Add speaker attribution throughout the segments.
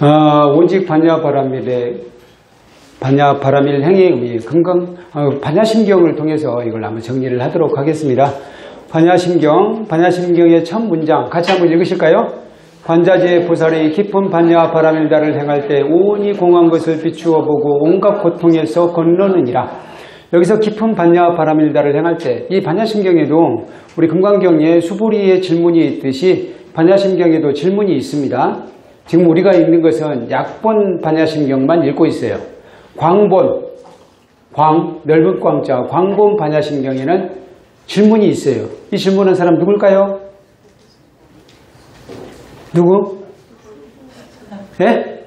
Speaker 1: 어, 오직 반야바라밀의 반야바라밀 행위의 의미, 건강, 어, 반야심경을 통해서 이걸 한번 정리를 하도록 하겠습니다. 반야심경, 반야심경의 첫 문장 같이 한번 읽으실까요? 관자재 보살의 깊은 반야 바라밀다를 행할 때 온이 공한 것을 비추어 보고 온갖 고통에서 건너느니라. 여기서 깊은 반야 바라밀다를 행할 때 이 반야심경에도 우리 금강경에 수부리의 질문이 있듯이 반야심경에도 질문이 있습니다. 지금 우리가 읽는 것은 약본 반야심경만 읽고 있어요. 광본, 광, 넓은 광자, 광본 반야심경에는 질문이 있어요. 이 질문한 사람 누굴까요? 누구? 예?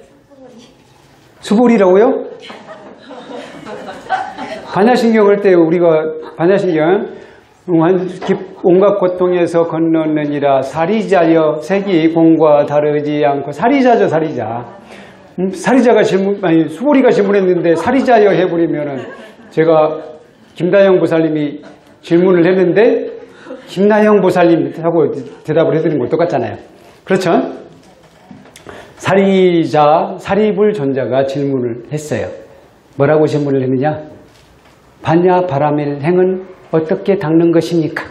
Speaker 1: 수불이라고요? 반야신경을 때 우리가 반야신경 온갖 고통에서 건너느니라. 사리자여 색이 공과 다르지 않고 사리자죠 사리자. 음, 사리자가 질문 아니 수보리가 질문했는데 사리자여 해버리면은 제가 김다영 보살님이 질문을 했는데 김나영 보살님 하고 대답을 해드린 거 똑같잖아요. 그렇죠? 사리자 사리불 존자가 질문을 했어요. 뭐라고 질문을 했느냐? 반야 바라밀 행은 어떻게 닦는 것입니까?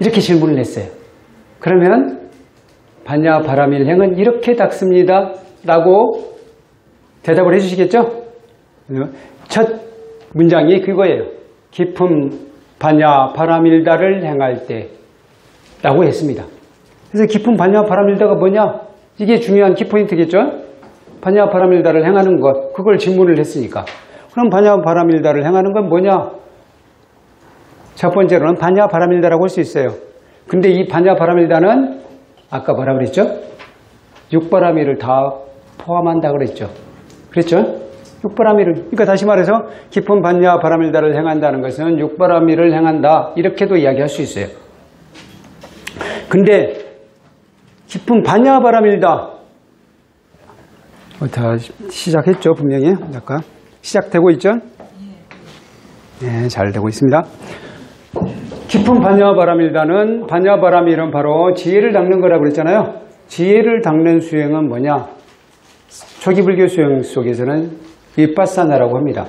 Speaker 1: 이렇게 질문을 했어요. 그러면 반야 바라밀 행은 이렇게 닦습니다. 라고 대답을 해주시겠죠? 첫 문장이 그거예요. 깊은 반야 바라밀다를 행할 때 라고 했습니다. 그래서 깊은 반야 바라밀다가 뭐냐? 이게 중요한 키포인트겠죠? 반야 바라밀다를 행하는 것, 그걸 질문을 했으니까. 그럼 반야 바라밀다를 행하는 건 뭐냐? 첫 번째로는 반야 바라밀다라고 할 수 있어요. 근데 이 반야 바라밀다는 아까 뭐라 그랬죠? 육바라밀을 다 포함한다 그랬죠. 그랬죠? 육바라밀을 그러니까 다시 말해서 깊은 반야 바라밀다를 행한다는 것은 육바라밀을 행한다 이렇게도 이야기할 수 있어요. 근데 깊은 반야 바라밀다 어, 다 시작했죠 분명히 잠깐 시작되고 있죠? 네, 잘 되고 있습니다. 깊은 반야바람일다는 반야바람일은 바로 지혜를 닦는 거라고 그랬잖아요. 지혜를 닦는 수행은 뭐냐? 초기 불교 수행 속에서는 이빠사나라고 합니다.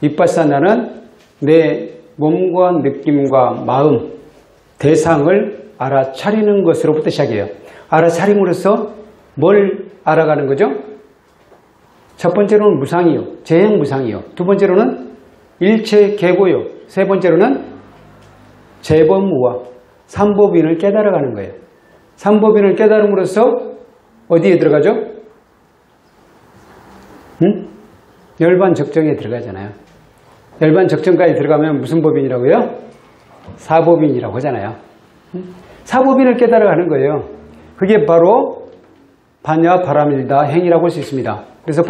Speaker 1: 이빠사나는 내 몸과 느낌과 마음, 대상을 알아차리는 것으로부터 시작해요. 알아차림으로써 뭘 알아가는 거죠? 첫 번째로는 무상이요. 재행 무상이요. 두 번째로는 일체 개고요. 세 번째로는 재범무와 삼법인을 깨달아가는 거예요. 삼법인을 깨달음으로써 어디에 들어가죠? 응? 열반 적정에 들어가잖아요. 열반 적정까지 들어가면 무슨 법인이라고요? 사법인이라고 하잖아요. 사법인을 깨달아가는 거예요. 그게 바로 반야 바라밀다 행이라고 할 수 있습니다. 그래서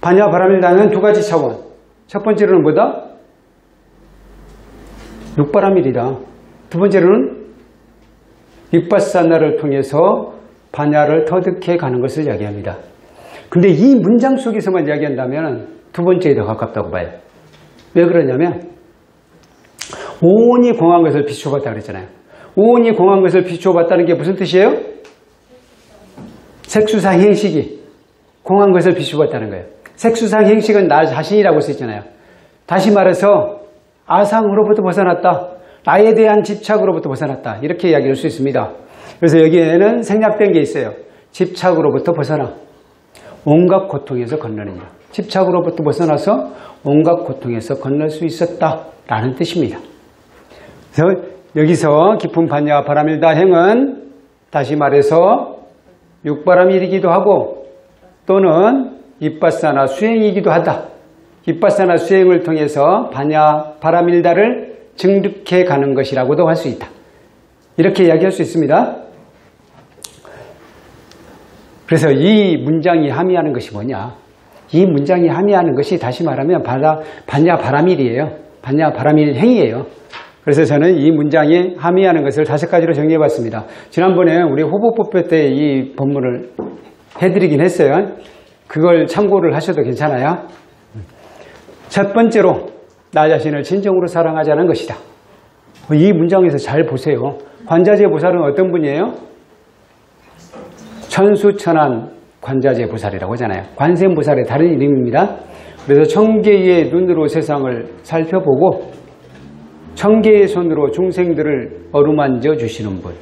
Speaker 1: 반야 바라밀다는 두 가지 차원. 첫 번째로는 뭐다? 육바라밀이다. 두 번째로는 빅바사나를 통해서 반야를 터득해 가는 것을 이야기합니다. 근데 이 문장 속에서만 이야기한다면 두 번째에 더 가깝다고 봐요. 왜 그러냐면 온이 공한 것을 비추어봤다 그랬잖아요. 온이 공한 것을 비추어봤다는 게 무슨 뜻이에요? 색수상 행식이 공한 것을 비추어봤다는 거예요. 색수상 행식은 나 자신이라고 쓰있잖아요. 다시 말해서 아상으로부터 벗어났다. 나에 대한 집착으로부터 벗어났다. 이렇게 이야기할 수 있습니다. 그래서 여기에는 생략된 게 있어요. 집착으로부터 벗어나 온갖 고통에서 건너느니라. 집착으로부터 벗어나서 온갖 고통에서 건널 수 있었다. 라는 뜻입니다. 그래서 여기서 깊은 반야 바람일다 행은 다시 말해서 육바람일이기도 하고 또는 입바사나 수행이기도 하다. 입바사나 수행을 통해서 반야 바라밀다를 증득해 가는 것이라고도 할 수 있다. 이렇게 이야기할 수 있습니다. 그래서 이 문장이 함의하는 것이 뭐냐? 이 문장이 함의하는 것이 다시 말하면 바다, 반야 바라밀이에요. 반야 바라밀 행위예요. 그래서 저는 이 문장이 함의하는 것을 다섯 가지로 정리해 봤습니다. 지난번에 우리 호보법회 때이 본문을 해드리긴 했어요. 그걸 참고를 하셔도 괜찮아요. 첫 번째로 나 자신을 진정으로 사랑하자는 것이다. 이 문장에서 잘 보세요. 관자재 보살은 어떤 분이에요? 천수천안 관자재 보살이라고 하잖아요. 관세음 보살의 다른 이름입니다. 그래서 청계의 눈으로 세상을 살펴보고 청계의 손으로 중생들을 어루만져 주시는 분,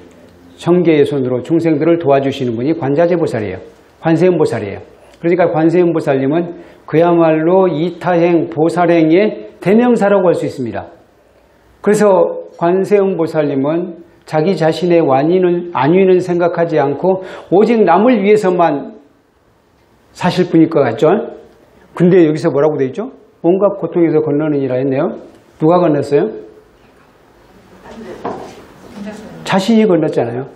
Speaker 1: 청계의 손으로 중생들을 도와주시는 분이 관자재 보살이에요. 관세음 보살이에요. 그러니까 관세음 보살님은 그야말로 이타행 보살행의 대명사라고 할 수 있습니다. 그래서 관세음 보살님은 자기 자신의 완위는 안위는 생각하지 않고 오직 남을 위해서만 사실 뿐일 것 같죠? 근데 여기서 뭐라고 되어 있죠? 온갖 고통에서 건너는이라 했네요. 누가 건넜어요? 자신이 건넜잖아요.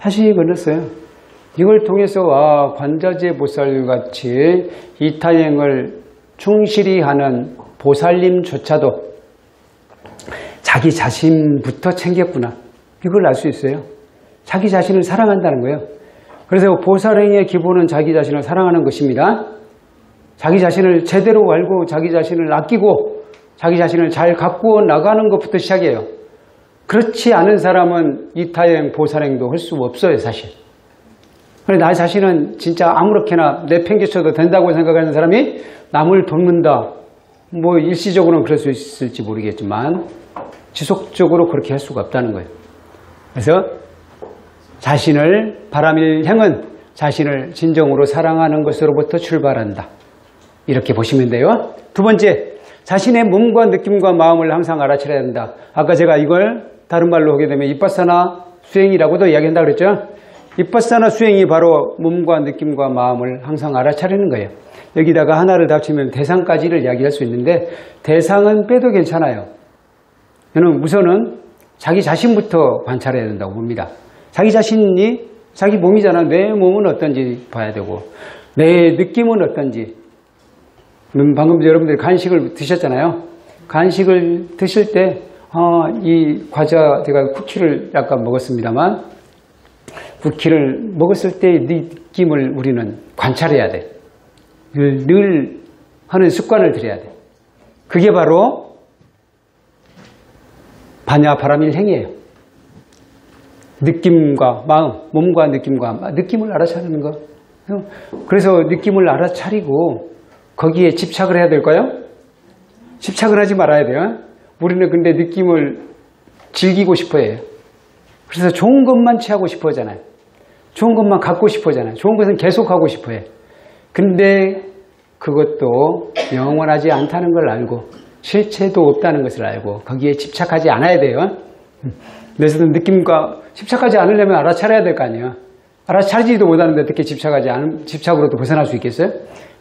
Speaker 1: 자신이 건넜어요. 이걸 통해서 아, 관자재 보살 같이 이타행을 충실히 하는 보살님조차도 자기 자신부터 챙겼구나. 이걸 알 수 있어요. 자기 자신을 사랑한다는 거예요. 그래서 보살행의 기본은 자기 자신을 사랑하는 것입니다. 자기 자신을 제대로 알고 자기 자신을 아끼고 자기 자신을 잘 갖고 나가는 것부터 시작해요. 그렇지 않은 사람은 이타행, 보살행도 할 수 없어요, 사실. 나 자신은 진짜 아무렇게나 내팽개쳐도 된다고 생각하는 사람이 남을 돕는다. 뭐 일시적으로는 그럴 수 있을지 모르겠지만 지속적으로 그렇게 할 수가 없다는 거예요. 그래서 자신을 바람일 행은 자신을 진정으로 사랑하는 것으로부터 출발한다. 이렇게 보시면 돼요. 두 번째, 자신의 몸과 느낌과 마음을 항상 알아차려야 된다. 아까 제가 이걸 다른 말로 하게 되면 이빠사나 수행이라고도 이야기한다 그랬죠. 이빠사나 수행이 바로 몸과 느낌과 마음을 항상 알아차리는 거예요. 여기다가 하나를 닥치면 대상까지를 이야기할 수 있는데 대상은 빼도 괜찮아요. 저는 우선은 자기 자신부터 관찰해야 된다고 봅니다. 자기 자신이 자기 몸이잖아. 내 몸은 어떤지 봐야 되고 내 느낌은 어떤지 음, 방금 여러분들이 간식을 드셨잖아요. 간식을 드실 때, 어, 이 과자, 제가 쿠키를 약간 먹었습니다만, 쿠키를 먹었을 때의 느낌을 우리는 관찰해야 돼. 늘, 늘 하는 습관을 들여야 돼. 그게 바로 반야 바람일 행위예요. 느낌과 마음, 몸과 느낌과 느낌을 알아차리는 거. 그래서 느낌을 알아차리고 거기에 집착을 해야 될까요? 집착을 하지 말아야 돼요. 우리는 근데 느낌을 즐기고 싶어 해요. 그래서 좋은 것만 취하고 싶어 하잖아요. 좋은 것만 갖고 싶어 하잖아요. 좋은 것은 계속 하고 싶어 해. 근데 그것도 영원하지 않다는 걸 알고 실체도 없다는 것을 알고 거기에 집착하지 않아야 돼요. 그래서 느낌과 집착하지 않으려면 알아차려야 될 거 아니에요. 알아차리지도 못하는데 어떻게 집착하지 않은 집착으로도 벗어날 수 있겠어요?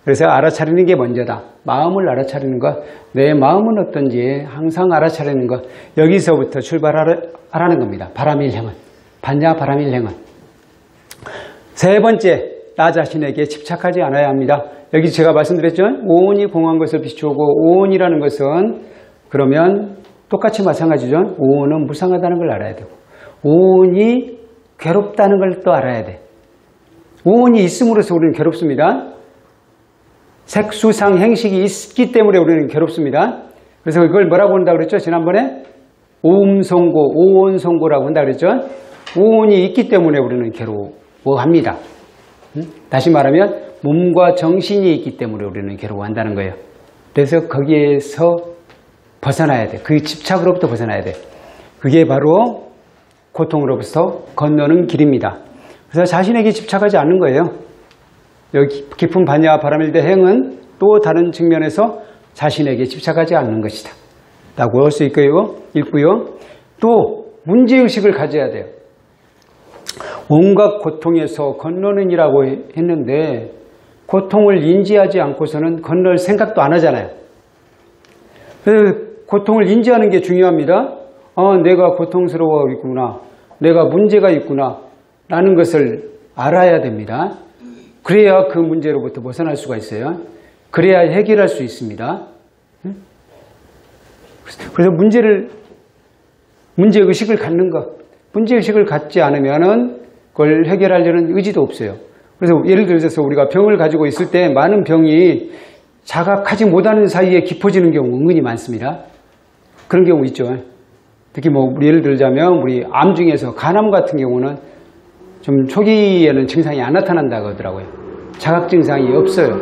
Speaker 1: 그래서 알아차리는 게 먼저다. 마음을 알아차리는 것, 내 마음은 어떤지 항상 알아차리는 것, 여기서부터 출발하라는 겁니다. 바람일행은. 반야 바람일행은. 세 번째, 나 자신에게 집착하지 않아야 합니다. 여기 제가 말씀드렸죠? 오온이 공한 것을 비추고 오온이라는 것은 그러면 똑같이 마찬가지죠. 오온은 무상하다는 걸 알아야 되고 오온이 괴롭다는 걸 또 알아야 돼. 오온이 있음으로써 우리는 괴롭습니다. 색수상 행식이 있기 때문에 우리는 괴롭습니다. 그래서 이걸 뭐라고 한다 그랬죠? 지난번에 오음성고, 오온성고라고 한다 그랬죠? 오온이 있기 때문에 우리는 괴로워합니다. 다시 말하면 몸과 정신이 있기 때문에 우리는 괴로워한다는 거예요. 그래서 거기에서 벗어나야 돼. 그 집착으로부터 벗어나야 돼. 그게 바로 고통으로부터 건너는 길입니다. 그래서 자신에게 집착하지 않는 거예요. 여기 깊은 반야와 바람일대 행은 또 다른 측면에서 자신에게 집착하지 않는 것이다. 라고 할 수 있고요. 있고요. 또 문제의식을 가져야 돼요. 온갖 고통에서 건너는이라고 했는데 고통을 인지하지 않고서는 건널 생각도 안 하잖아요. 고통을 인지하는 게 중요합니다. 어, 내가 고통스러워 있구나. 내가 문제가 있구나. 라는 것을 알아야 됩니다. 그래야 그 문제로부터 벗어날 수가 있어요. 그래야 해결할 수 있습니다. 그래서 문제를, 문제의식을 갖는 것. 문제의식을 갖지 않으면은 그걸 해결하려는 의지도 없어요. 그래서 예를 들어서 우리가 병을 가지고 있을 때 많은 병이 자각하지 못하는 사이에 깊어지는 경우 은근히 많습니다. 그런 경우 있죠. 특히 뭐 예를 들자면 우리 암 중에서 간암 같은 경우는 좀 초기에는 증상이 안 나타난다고 하더라고요. 자각 증상이 없어요.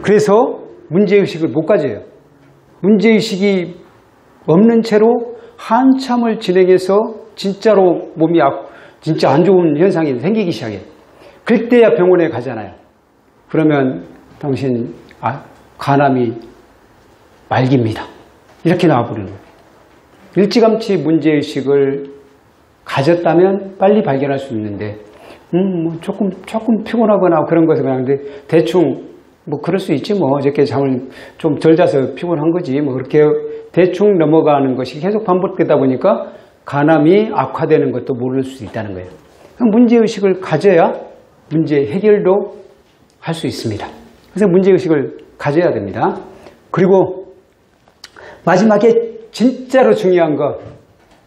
Speaker 1: 그래서 문제의식을 못 가져요. 문제의식이 없는 채로 한참을 진행해서 진짜로 몸이 아, 진짜 안 좋은 현상이 생기기 시작해요. 그때야 병원에 가잖아요. 그러면 당신 아, 간암이 말깁니다. 이렇게 나와버리는 거예요. 일찌감치 문제의식을 가졌다면 빨리 발견할 수 있는데, 음, 뭐 조금, 조금 피곤하거나 그런 것을 그냥 대충, 뭐 그럴 수 있지 뭐 어저께 잠을 좀 덜 자서 피곤한 거지 뭐 그렇게 대충 넘어가는 것이 계속 반복되다 보니까 간암이 악화되는 것도 모를 수 있다는 거예요. 문제의식을 가져야 문제 해결도 할 수 있습니다. 그래서 문제의식을 가져야 됩니다. 그리고 마지막에 진짜로 중요한 것,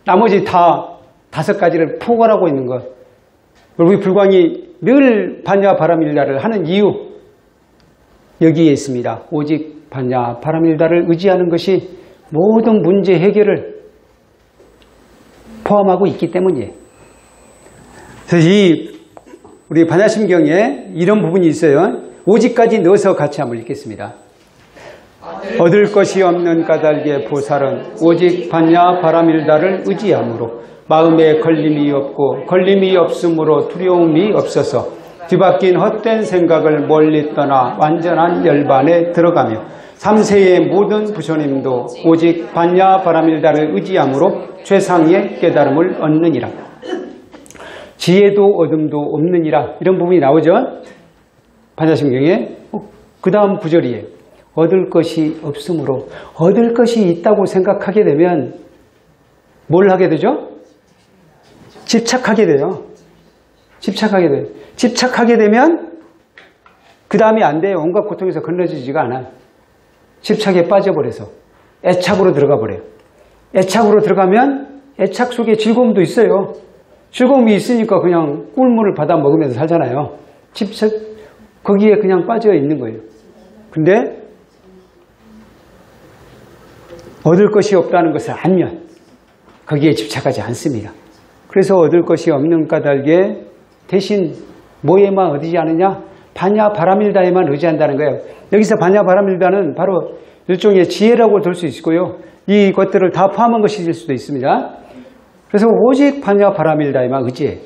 Speaker 1: 나머지 다 다섯 가지를 포괄하고 있는 것. 우리 불광이 늘 반야 바람일다를 하는 이유, 여기에 있습니다. 오직 반야 바람일다를 의지하는 것이 모든 문제 해결을 포함하고 있기 때문이에요. 그래서 이 우리 반야심경에 이런 부분이 있어요. 오직까지 넣어서 같이 한번 읽겠습니다. 얻을 것이 없는 까닭의 보살은 오직 반야 바람일다를 의지함으로 마음에 걸림이 없고 걸림이 없으므로 두려움이 없어서 뒤바뀐 헛된 생각을 멀리 떠나 완전한 열반에 들어가며 삼세의 모든 부처님도 오직 반야 바람일다를 의지함으로 최상의 깨달음을 얻느니라. 지혜도 어둠도 없느니라. 이런 부분이 나오죠. 반야심경에 그 다음 구절이에요. 얻을 것이 없으므로 얻을 것이 있다고 생각하게 되면 뭘 하게 되죠? 집착하게 돼요. 집착하게 돼요. 집착하게 되면 그 다음이 안 돼요. 온갖 고통에서 건너지지가 않아요. 집착에 빠져버려서 애착으로 들어가 버려요. 애착으로 들어가면 애착 속에 즐거움도 있어요. 즐거움이 있으니까 그냥 꿀물을 받아 먹으면서 살잖아요. 집착 거기에 그냥 빠져 있는 거예요. 근데 얻을 것이 없다는 것을 알면 거기에 집착하지 않습니다. 그래서 얻을 것이 없는 까닭에 대신 뭐에만 얻지 않느냐? 반야 바람일다에만 의지한다는 거예요. 여기서 반야 바람일다는 바로 일종의 지혜라고 들수 있고요. 이것들을 다 포함한 것일 수도 있습니다. 그래서 오직 반야 바람일다에만 의지해.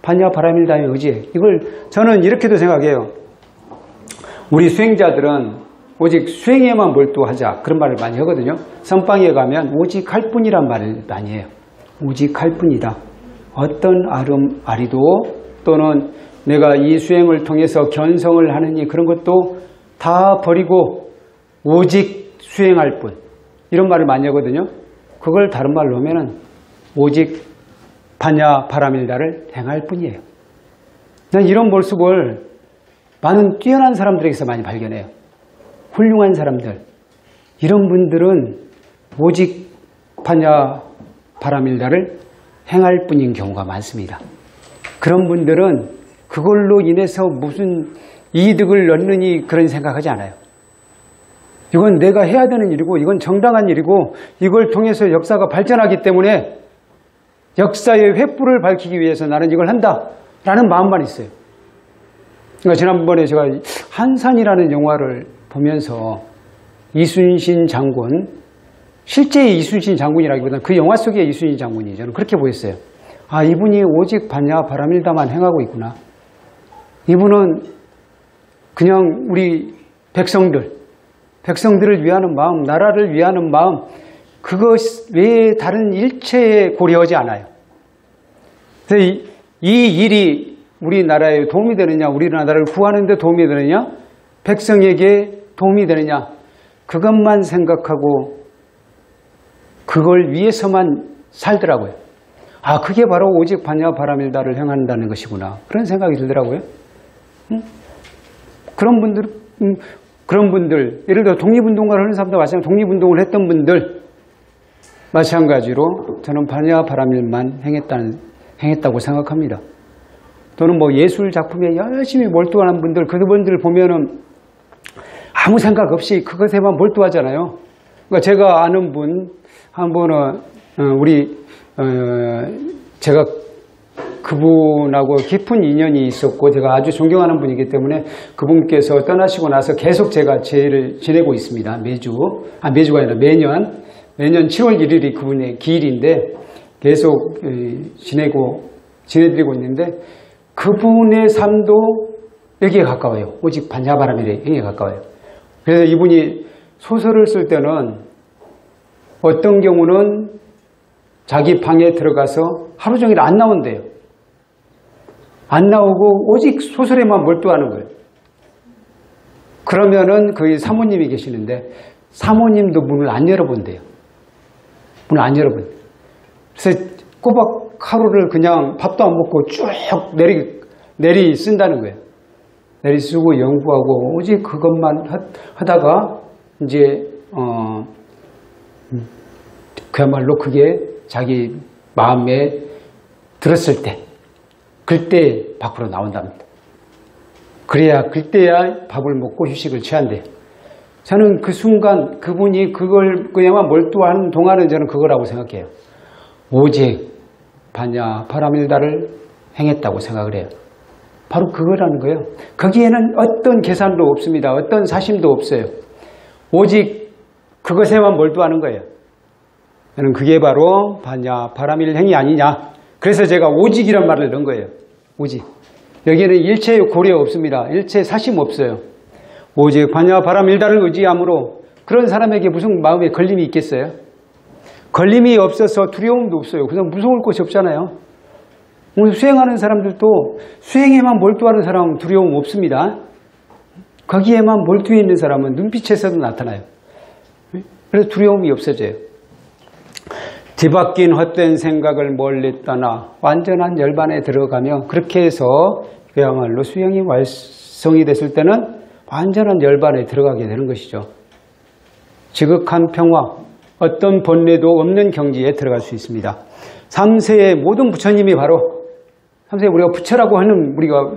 Speaker 1: 반야 바람일다에 의지해. 이걸 저는 이렇게도 생각해요. 우리 수행자들은 오직 수행에만 몰두하자 그런 말을 많이 하거든요. 선방에 가면 오직 할 뿐이란 말을 많이 해요. 오직 할 뿐이다. 어떤 아름 아리도 또는 내가 이 수행을 통해서 견성을 하느니 그런 것도 다 버리고 오직 수행할 뿐 이런 말을 많이 하거든요. 그걸 다른 말로 하면은 오직 반야 바람일다를 행할 뿐이에요. 난 이런 모습을 많은 뛰어난 사람들에게서 많이 발견해요. 훌륭한 사람들 이런 분들은 오직 반야 바람일다를 행할 뿐인 경우가 많습니다. 그런 분들은 그걸로 인해서 무슨 이득을 얻느니 그런 생각하지 않아요. 이건 내가 해야 되는 일이고 이건 정당한 일이고 이걸 통해서 역사가 발전하기 때문에 역사의 횃불을 밝히기 위해서 나는 이걸 한다 라는 마음만 있어요. 그러니까 지난번에 제가 한산이라는 영화를 보면서 이순신 장군 실제 이순신 장군이라기보다는 그 영화 속의 이순신 장군이 저는 그렇게 보였어요. 아 이분이 오직 반야 바람일다만 행하고 있구나. 이분은 그냥 우리 백성들, 백성들을 위하는 마음, 나라를 위하는 마음, 그것 외에 다른 일체에 고려하지 않아요. 이, 이 일이 우리나라에 도움이 되느냐, 우리나라를 구하는 데 도움이 되느냐, 백성에게 도움이 되느냐, 그것만 생각하고 그걸 위해서만 살더라고요. 아, 그게 바로 오직 반야 바람일다를 행한다는 것이구나. 그런 생각이 들더라고요. 응? 그런 분들, 음, 그런 분들, 예를 들어 독립운동가를 하는 사람도 마찬가지로 독립운동을 했던 분들, 마찬가지로 저는 반야 바람일만 행했다는, 행했다고 생각합니다. 또는 뭐 예술 작품에 열심히 몰두하는 분들, 그분들 보면은 아무 생각 없이 그것에만 몰두하잖아요. 그러니까 제가 아는 분, 한 번은, 어, 우리, 어, 제가 그분하고 깊은 인연이 있었고 제가 아주 존경하는 분이기 때문에 그분께서 떠나시고 나서 계속 제가 제를 지내고 있습니다. 매주. 아, 매주가 아니라 매년. 매년 7월 1일이 그분의 기일인데 계속 이, 지내고, 지내드리고 있는데 그분의 삶도 여기에 가까워요. 오직 반야바람이래. 여기에 가까워요. 그래서 이분이 소설을 쓸 때는 어떤 경우는 자기 방에 들어가서 하루 종일 안 나온대요. 안 나오고 오직 소설에만 몰두하는 거예요. 그러면은 그 사모님이 계시는데 사모님도 문을 안 열어본대요. 문을 안 열어본. 그래서 꼬박 하루를 그냥 밥도 안 먹고 쭉 내리 내리 쓴다는 거예요. 내리 쓰고 연구하고 오직 그것만 하다가 이제 어 그야말로 그게 자기 마음에 들었을 때 그때 밖으로 나온답니다. 그래야 그때야 밥을 먹고 휴식을 취한대요. 저는 그 순간 그분이 그걸 그냥만 몰두하는 동안은 저는 그거라고 생각해요. 오직 반야 파라밀다를 행했다고 생각을 해요. 바로 그거라는 거예요. 거기에는 어떤 계산도 없습니다. 어떤 사심도 없어요. 오직 그것에만 몰두하는 거예요. 저는 그게 바로 반야 바람일행이 아니냐. 그래서 제가 오직이란 말을 넣은 거예요. 오직. 여기에는 일체 고려 없습니다. 일체 사심 없어요. 오직 반야 바람일다를 의지함으로 그런 사람에게 무슨 마음에 걸림이 있겠어요? 걸림이 없어서 두려움도 없어요. 그냥 무서울 것이 없잖아요. 오늘 수행하는 사람들도 수행에만 몰두하는 사람은 두려움 없습니다. 거기에만 몰두해 있는 사람은 눈빛에서도 나타나요. 그래서 두려움이 없어져요. 뒤바뀐 헛된 생각을 멀리 떠나 완전한 열반에 들어가며 그렇게 해서 그야말로 수행이 완성이 됐을 때는 완전한 열반에 들어가게 되는 것이죠. 지극한 평화, 어떤 번뇌도 없는 경지에 들어갈 수 있습니다. 3세의 모든 부처님이 바로 3세 우리가 부처라고 하는 우리가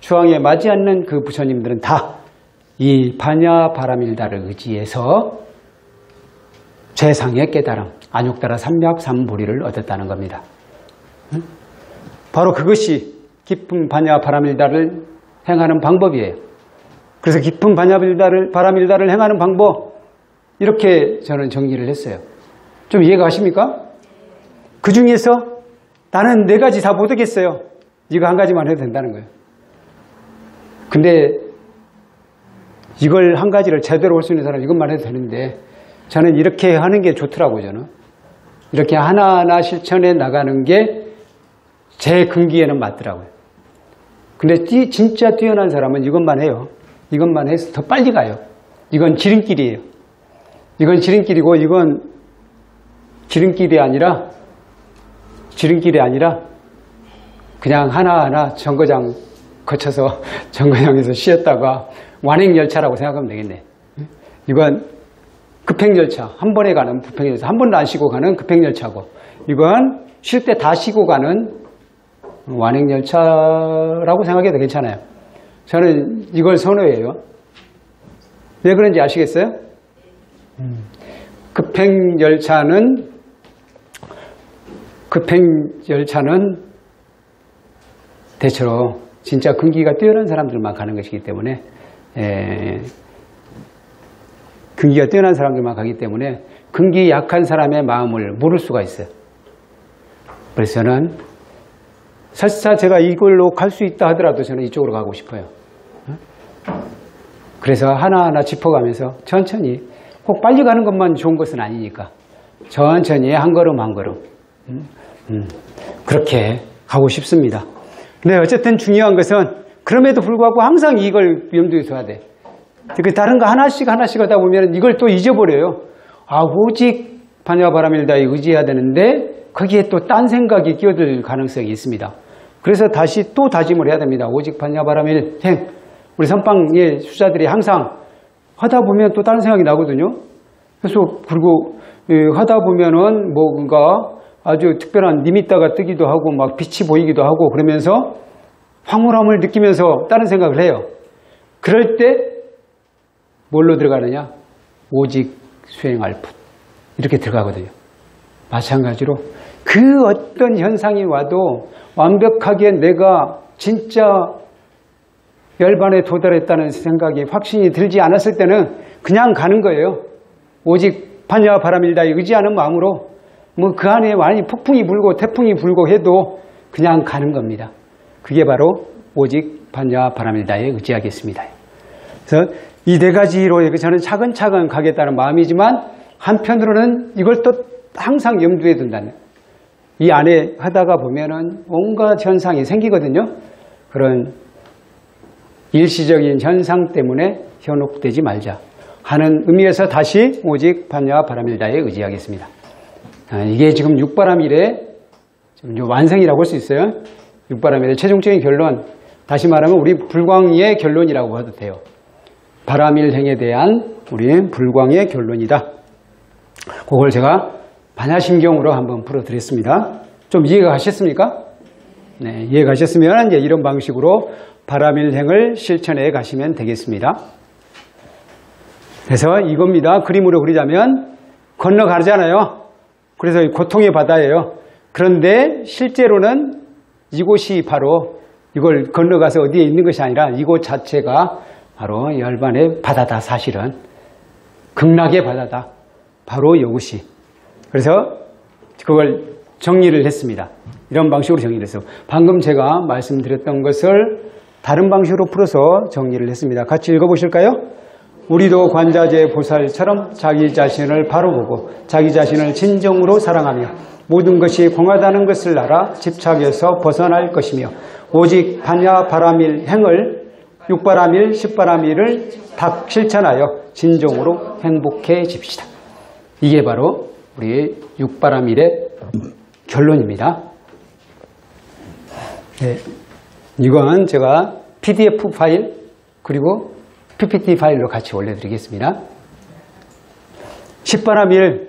Speaker 1: 주황에 맞지 않는 그 부처님들은 다 이 반야 바람일다를 의지해서 최상의 깨달음, 안욕따라 삼약 삼보리를 얻었다는 겁니다. 바로 그것이 깊은 반야 바람일다를 행하는 방법이에요. 그래서 깊은 반야빌다를 바람일다를 행하는 방법 이렇게 저는 정리를 했어요. 좀 이해가 가십니까? 그 중에서 나는 네 가지 다 못하겠어요. 이거 한 가지만 해도 된다는 거예요. 근데 이걸 한 가지를 제대로 할 수 있는 사람 이것만 해도 되는데 저는 이렇게 하는 게 좋더라고요. 저는 이렇게 하나하나 실천해 나가는 게 제 근기에는 맞더라고요. 근데 뛰, 진짜 뛰어난 사람은 이것만 해요. 이것만 해서 더 빨리 가요. 이건 지름길이에요. 이건 지름길이고 이건 지름길이 아니라 지름길이 아니라 그냥 하나하나 정거장 거쳐서 정거장에서 쉬었다가 완행열차라고 생각하면 되겠네. 이건 급행열차, 한 번에 가는 급행열차, 한 번도 안 쉬고 가는 급행열차고 이건 쉴 때 다 쉬고 가는 완행열차라고 생각해도 괜찮아요. 저는 이걸 선호해요. 왜 그런지 아시겠어요? 급행열차는 급행열차는 대체로 진짜 근기가 뛰어난 사람들만 가는 것이기 때문에 에, 근기가 뛰어난 사람들만 가기 때문에 근기 약한 사람의 마음을 모를 수가 있어요. 그래서 저는 설사 제가 이걸로 갈 수 있다 하더라도 저는 이쪽으로 가고 싶어요. 그래서 하나하나 짚어가면서 천천히 꼭 빨리 가는 것만 좋은 것은 아니니까 천천히 한 걸음 한 걸음 그렇게 가고 싶습니다. 근데 어쨌든 중요한 것은 그럼에도 불구하고 항상 이걸 염두에 둬야 돼. 그 다른 거 하나씩 하나씩 하다 보면 이걸 또 잊어버려요. 아 오직 반야바람일다에 의지해야 되는데 거기에 또 딴 생각이 끼어들 가능성이 있습니다. 그래서 다시 또 다짐을 해야 됩니다. 오직 반야바람일 행. 우리 선방의 수자들이 항상 하다 보면 또 다른 생각이 나거든요. 그래서 그리고 하다 보면은 뭔가 아주 특별한 니미따가 뜨기도 하고 막 빛이 보이기도 하고 그러면서 황홀함을 느끼면서 다른 생각을 해요. 그럴 때 뭘로 들어가느냐? 오직 수행할 뿐. 이렇게 들어가거든요. 마찬가지로 그 어떤 현상이 와도 완벽하게 내가 진짜 열반에 도달했다는 생각이 확신이 들지 않았을 때는 그냥 가는 거예요. 오직 반야와 바람일다에 의지하는 마음으로 뭐 그 안에 많이 폭풍이 불고 태풍이 불고 해도 그냥 가는 겁니다. 그게 바로 오직 반야와 바람일다에 의지하겠습니다. 그래서 이 네 가지로 저는 차근차근 가겠다는 마음이지만 한편으로는 이걸 또 항상 염두에 둔다는 이 안에 하다가 보면은 온갖 현상이 생기거든요. 그런 일시적인 현상 때문에 현혹되지 말자 하는 의미에서 다시 오직 반야와 바람일다에 의지하겠습니다. 아, 이게 지금 육바람일의 완성이라고 할 수 있어요. 육바람일의 최종적인 결론, 다시 말하면 우리 불광의 결론이라고 봐도 돼요. 바람일행에 대한 우리 불광의 결론이다. 그걸 제가 반야심경으로 한번 풀어드렸습니다. 좀 이해가 가셨습니까? 네, 이해가 가셨으면 이제 이런 방식으로 바람일행을 실천해 가시면 되겠습니다. 그래서 이겁니다. 그림으로 그리자면 건너가잖아요. 그래서 고통의 바다예요. 그런데 실제로는 이곳이 바로 이걸 건너가서 어디에 있는 것이 아니라 이곳 자체가 바로 열반의 바다다 사실은 극락의 바다다. 바로 이것이. 그래서 그걸 정리를 했습니다. 이런 방식으로 정리를 했어요. 방금 제가 말씀드렸던 것을 다른 방식으로 풀어서 정리를 했습니다. 같이 읽어보실까요? 우리도 관자재 보살처럼 자기 자신을 바로 보고 자기 자신을 진정으로 사랑하며 모든 것이 공하다는 것을 알아 집착에서 벗어날 것이며 오직 반야 바람일 행을 육바람일 십바람일을 딱 실천하여 진정으로 행복해집시다. 이게 바로 우리 육바람일의 결론입니다. 네. 이건 제가 PDF 파일 그리고 PPT 파일로 같이 올려드리겠습니다. 10바람일,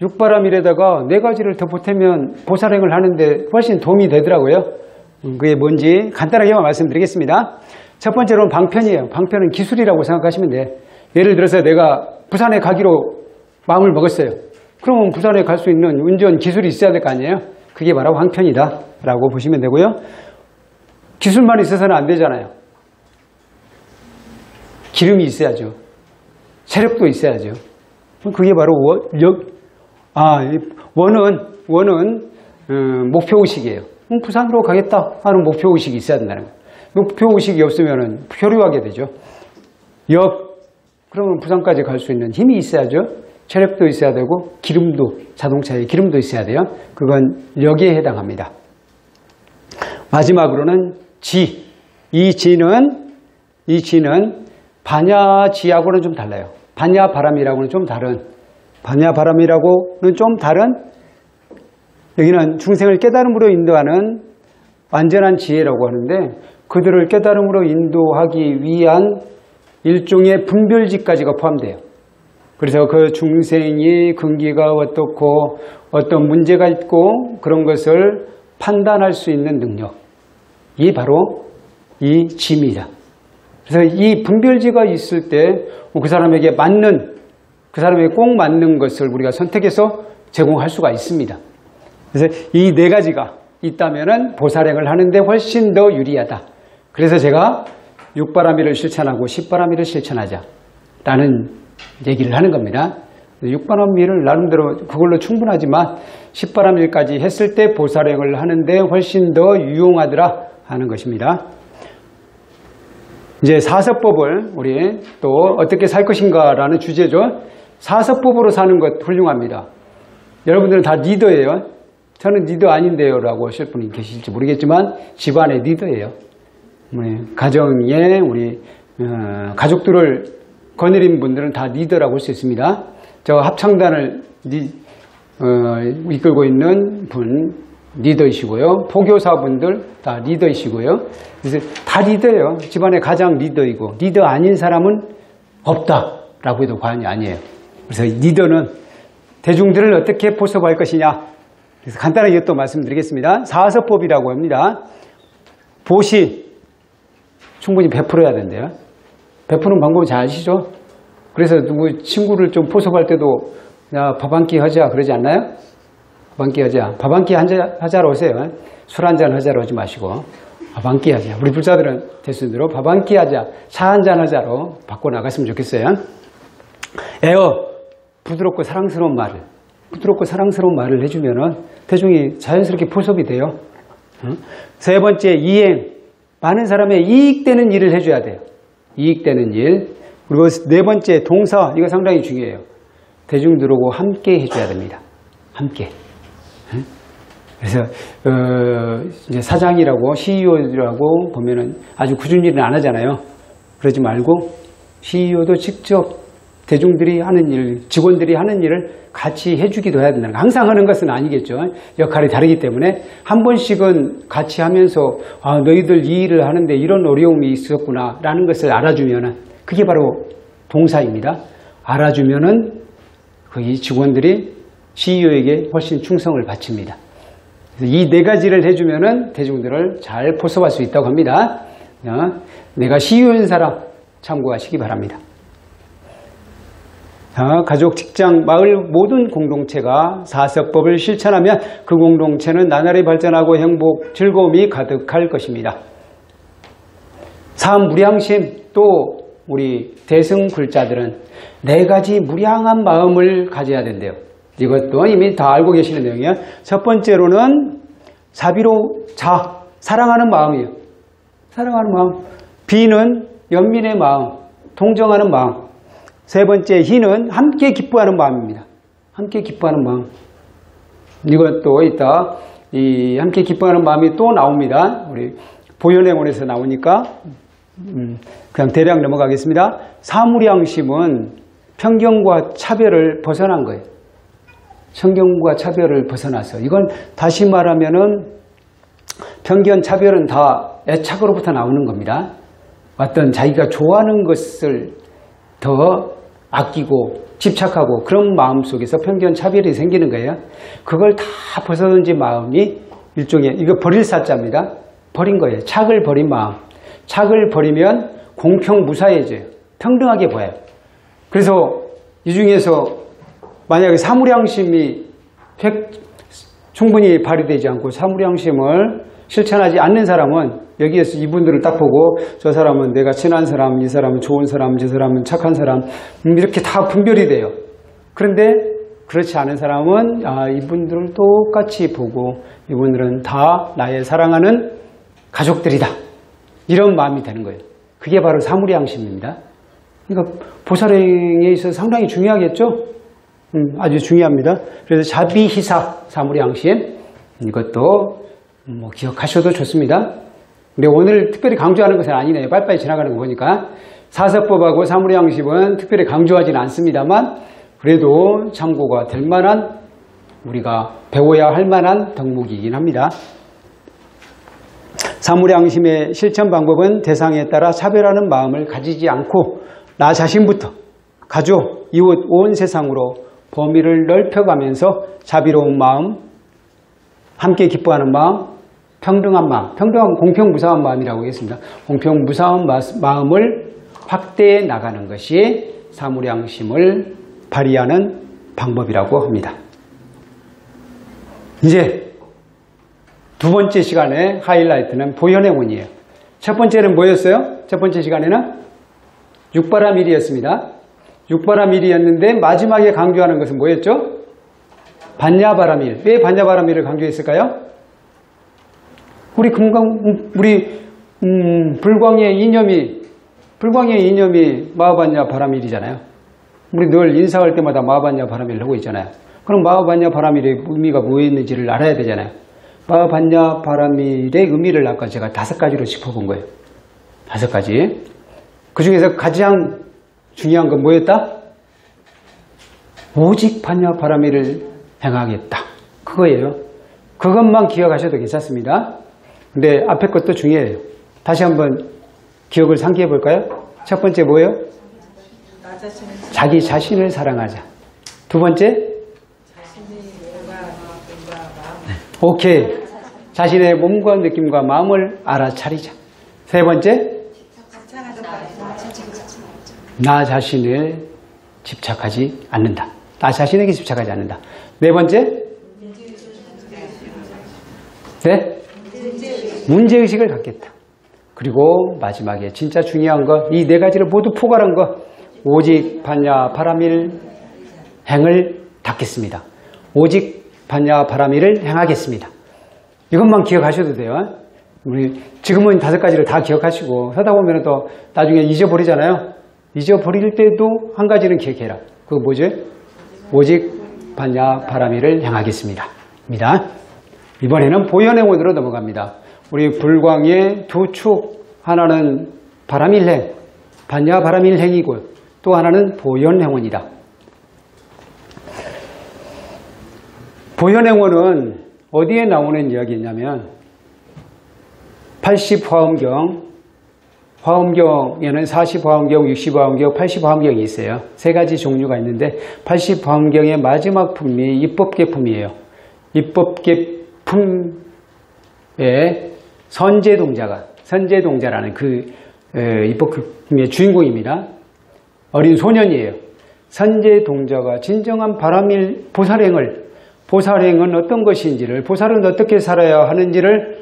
Speaker 1: 6바람일에다가 네 가지를 더 보태면 보살행을 하는데 훨씬 도움이 되더라고요. 그게 뭔지 간단하게만 말씀드리겠습니다. 첫 번째로는 방편이에요. 방편은 기술이라고 생각하시면 돼. 예를 들어서 내가 부산에 가기로 마음을 먹었어요. 그러면 부산에 갈 수 있는 운전 기술이 있어야 될 거 아니에요? 그게 바로 황편이다 라고 보시면 되고요. 기술만 있어서는 안 되잖아요. 기름이 있어야죠. 체력도 있어야죠. 그게 바로 원, 역, 아, 원은, 원은, 어, 목표 의식이에요. 부산으로 가겠다 하는 목표 의식이 있어야 된다는 거예요. 목표 의식이 없으면 표류하게 되죠. 역, 그러면 부산까지 갈 수 있는 힘이 있어야죠. 체력도 있어야 되고, 기름도, 자동차에 기름도 있어야 돼요. 그건 역에 해당합니다. 마지막으로는 지. 이 지는, 이 지는 반야지하고는 좀 달라요. 반야바람이라고는 좀 다른, 반야바람이라고는 좀 다른, 여기는 중생을 깨달음으로 인도하는 완전한 지혜라고 하는데 그들을 깨달음으로 인도하기 위한 일종의 분별지까지가 포함돼요. 그래서 그 중생이 근기가 어떻고 어떤 문제가 있고 그런 것을 판단할 수 있는 능력. 이 바로 이 짐이다. 그래서 이 분별지가 있을 때 그 사람에게 맞는 그 사람에게 꼭 맞는 것을 우리가 선택해서 제공할 수가 있습니다. 그래서 이 네 가지가 있다면은 보살행을 하는데 훨씬 더 유리하다. 그래서 제가 육바라미를 실천하고 십바라미를 실천하자. 라는 얘기를 하는 겁니다. 육바라미를 나름대로 그걸로 충분하지만 십바라밀까지 했을 때 보살행을 하는데 훨씬 더 유용하더라 하는 것입니다. 이제 사서법을 우리 또 어떻게 살 것인가 라는 주제죠. 사섭법으로 사는 것 훌륭합니다. 여러분들은 다 리더예요. 저는 리더 아닌데요 라고 하실 분이 계실지 모르겠지만 집안의 리더예요. 우리 가정에 우리 어, 가족들을 거느린 분들은 다 리더라고 할 수 있습니다. 저 합창단을 리, 어, 이끌고 있는 분 리더이시고요. 포교사분들 다 리더이시고요. 그래서 다 리더예요. 집안의 가장 리더이고 리더 아닌 사람은 없다라고 해도 과언이 아니에요. 그래서 리더는 대중들을 어떻게 포섭할 것이냐. 그래서 간단하게 또 말씀드리겠습니다. 사서법이라고 합니다. 보시 충분히 베풀어야 된대요. 베푸는 방법을 잘 아시죠? 그래서 누구 친구를 좀 포섭할 때도 야, 밥 한 끼 하자 그러지 않나요? 밥 한 끼 하자. 밥 한 끼 하자로 오세요. 술 한 잔 하자로 오지 마시고. 밥 한 끼 하자. 우리 불사들은 대순대로 밥 한 끼 하자. 차 한 잔 하자로 바꿔 나갔으면 좋겠어요. 에어, 부드럽고 사랑스러운 말을, 부드럽고 사랑스러운 말을 해주면은 대중이 자연스럽게 포섭이 돼요. 응? 세 번째, 이행. 많은 사람의 이익되는 일을 해줘야 돼요. 이익되는 일. 그리고 네 번째, 동사. 이거 상당히 중요해요. 대중들하고 함께 해줘야 됩니다. 함께. 응? 그래서 어, 이제 사장이라고 CEO라고 보면은 아주 굳은 일은 안 하잖아요. 그러지 말고 CEO도 직접 대중들이 하는 일, 직원들이 하는 일을 같이 해주기도 해야 된다는 거. 항상 하는 것은 아니겠죠. 역할이 다르기 때문에 한 번씩은 같이 하면서 아, 너희들 이 일을 하는데 이런 어려움이 있었구나 라는 것을 알아주면은 그게 바로 동사입니다. 알아주면은 그이 직원들이 CEO에게 훨씬 충성을 바칩니다. 이 네 가지를 해주면은 대중들을 잘 포섭할 수 있다고 합니다. 어, 내가 CEO인 사람 참고하시기 바랍니다. 어, 가족, 직장, 마을 모든 공동체가 사서법을 실천하면 그 공동체는 나날이 발전하고 행복, 즐거움이 가득할 것입니다. 사람 무량심 또 우리 대승 글자들은 네 가지 무량한 마음을 가져야 된대요. 이것도 이미 다 알고 계시는 내용이에요. 첫 번째로는 자비로 자 사랑하는 마음이에요. 사랑하는 마음. 비는 연민의 마음, 동정하는 마음. 세 번째 희는 함께 기뻐하는 마음입니다. 함께 기뻐하는 마음. 이것도 이따 이 함께 기뻐하는 마음이 또 나옵니다. 우리 보현행원에서 나오니까 음, 그냥 대략 넘어가겠습니다. 사무량심은 편견과 차별을 벗어난 거예요. 편견과 차별을 벗어나서 이건 다시 말하면은 편견 차별은 다 애착으로부터 나오는 겁니다. 어떤 자기가 좋아하는 것을 더 아끼고 집착하고 그런 마음 속에서 편견 차별이 생기는 거예요. 그걸 다 벗어던진 마음이 일종의 이거 버릴 사자입니다. 버린 거예요. 착을 버린 마음. 착을 버리면 공평 무사해져요. 평등하게 보여요. 그래서 이 중에서 만약에 사무량심이 충분히 발휘되지 않고 사무량심을 실천하지 않는 사람은 여기에서 이분들을 딱 보고 저 사람은 내가 친한 사람, 이 사람은 좋은 사람, 저 사람은 착한 사람 음, 이렇게 다 분별이 돼요. 그런데 그렇지 않은 사람은 아, 이분들을 똑같이 보고 이분들은 다 나의 사랑하는 가족들이다. 이런 마음이 되는 거예요. 그게 바로 사무량심입니다. 그러니까 보살행에 있어서 상당히 중요하겠죠? 음, 아주 중요합니다. 그래서 자비희사 사무량심 이것도 뭐 기억하셔도 좋습니다. 근데 오늘 특별히 강조하는 것은 아니네요. 빨리빨리 지나가는 거 보니까 사서법하고 사무량심은 특별히 강조하지는 않습니다만 그래도 참고가 될 만한 우리가 배워야 할 만한 덕목이긴 합니다. 사무량심의 실천 방법은 대상에 따라 차별하는 마음을 가지지 않고 나 자신부터 가족, 이웃, 온 세상으로 범위를 넓혀가면서 자비로운 마음, 함께 기뻐하는 마음, 평등한 마음, 평등한 공평무사한 마음이라고 하겠습니다. 공평무사한 마음을 확대해 나가는 것이 사무량심을 발휘하는 방법이라고 합니다. 이제 두 번째 시간의 하이라이트는 보현의문이에요. 첫 번째는 뭐였어요? 첫 번째 시간에는 육바라밀이었습니다. 육바라밀이었는데 마지막에 강조하는 것은 뭐였죠? 반야바라밀. 왜 반야바라밀을 강조했을까요? 우리 금강, 우리, 음, 불광의 이념이, 불광의 이념이 마하반야 바라밀이잖아요. 우리 늘 인사할 때마다 마하반야 바라밀을 하고 있잖아요. 그럼 마하반야 바라밀의 의미가 뭐였는지를 알아야 되잖아요. 마하반야 바라밀의 의미를 아까 제가 다섯 가지로 짚어본 거예요. 다섯 가지. 그 중에서 가장 중요한 건 뭐였다? 오직 반야 바라밀을 행하겠다. 그거예요. 그것만 기억하셔도 괜찮습니다. 근데 앞에 것도 중요해요. 다시 한번 기억을 상기해 볼까요? 첫 번째 뭐예요? 자기 자신을 사랑하자. 두 번째? 오케이. 자신의 몸과 느낌과 마음을 알아차리자. 세 번째? 나 자신을 집착하지 않는다. 나 자신에게 집착하지 않는다. 네 번째? 네? 문제의식을 갖겠다. 그리고 마지막에 진짜 중요한 거, 이 네 가지를 모두 포괄한 거, 오직 반야 바라밀 행을 닦겠습니다. 오직 반야 바라밀을 행하겠습니다. 이것만 기억하셔도 돼요. 우리 지금은 다섯 가지를 다 기억하시고 하다 보면 또 나중에 잊어버리잖아요. 잊어버릴 때도 한 가지는 기억해라. 그거 뭐지? 오직 반야 바라밀을 향하겠습니다. 입니다. 이번에는 보현행원으로 넘어갑니다. 우리 불광의 두 축, 하나는 바라밀행, 반야 바라밀행이고 또 하나는 보현행원이다. 보현행원은 어디에 나오는 이야기냐면 80화엄경, 화엄경에는 40화엄경, 60화엄경, 80화엄경이 있어요. 세 가지 종류가 있는데 80화엄경의 마지막 품이 입법계품이에요. 입법계품의 선제동자가 선제동자라는 그 입법계품의 주인공입니다. 어린 소년이에요. 선제동자가 진정한 바람일 보살행을 보살행은 어떤 것인지를 보살은 어떻게 살아야 하는지를